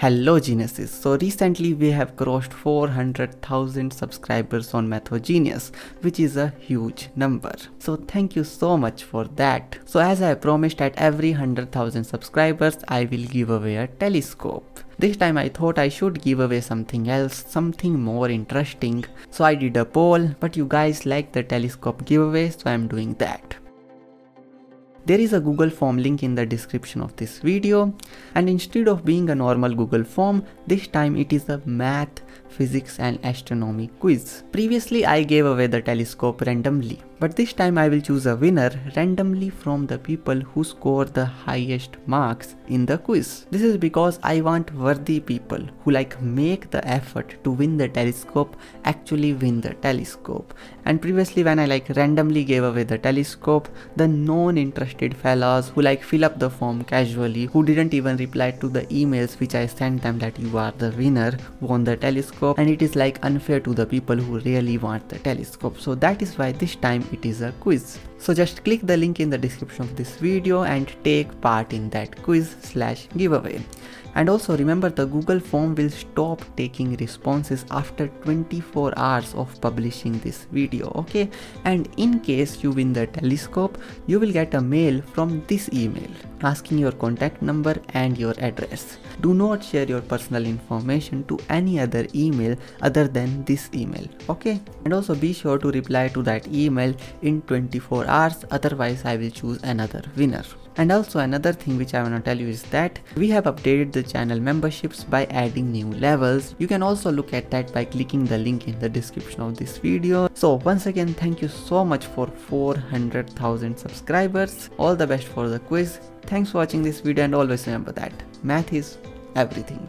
Hello Geniuses. So recently we have crossed 400,000 subscribers on Mathogenius, which is a huge number. So thank you so much for that. So as I promised at every 100,000 subscribers, I will give away a telescope. This time I thought I should give away something else, something more interesting. So I did a poll, but you guys like the telescope giveaway, so I'm doing that. There is a Google form link in the description of this video and instead of being a normal Google form, this time it is a math, physics and astronomy quiz. Previously I gave away the telescope randomly. But this time I will choose a winner randomly from the people who score the highest marks in the quiz. This is because I want worthy people who like make the effort to win the telescope actually win the telescope. And previously when I like randomly gave away the telescope, the non-interested fellas who like fill up the form casually, who didn't even reply to the emails which I sent them that you are the winner, won the telescope and it is like unfair to the people who really want the telescope. So that is why this time it is a quiz. So just click the link in the description of this video and take part in that quiz slash giveaway. And also remember the Google form will stop taking responses after 24 hours of publishing this video okay and in case you win the telescope you will get a mail from this email asking your contact number and your address. Do not share your personal information to any other email other than this email okay and also be sure to reply to that email in 24 hours otherwise I will choose another winner. And also another thing which I want to tell you is that we have updated the channel memberships by adding new levels. You can also look at that by clicking the link in the description of this video. So once again thank you so much for 400,000 subscribers. All the best for the quiz. Thanks for watching this video and always remember that math is everything.